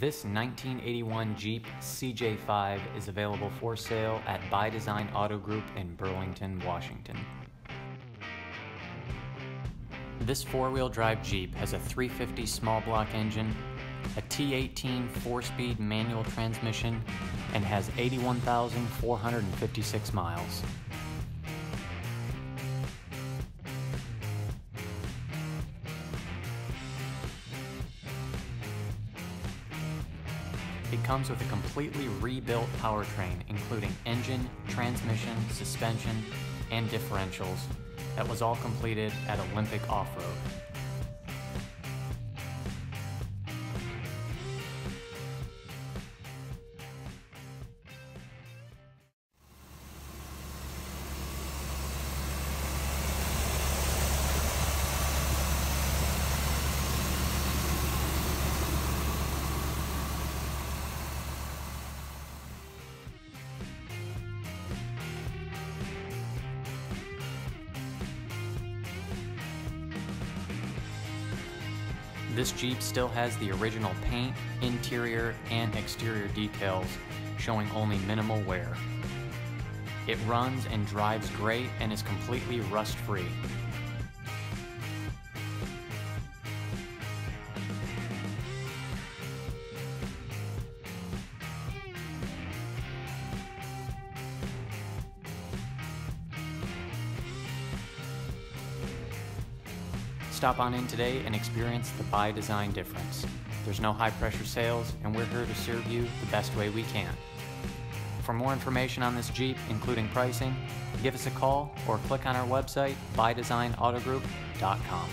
This 1981 Jeep CJ5 is available for sale at By Design Auto Group in Burlington, Washington. This four-wheel drive Jeep has a 350 small block engine, a T18 four-speed manual transmission, and has 81,456 miles. It comes with a completely rebuilt powertrain, including engine, transmission, suspension, and differentials, that was all completed at Olympic Off-Road. This Jeep still has the original paint, interior, and exterior details, showing only minimal wear. It runs and drives great and is completely rust-free. Stop on in today and experience the by design difference. There's no high pressure sales, and we're here to serve you the best way we can. For more information on this Jeep, including pricing, give us a call or click on our website, bydesignAutogroup.com.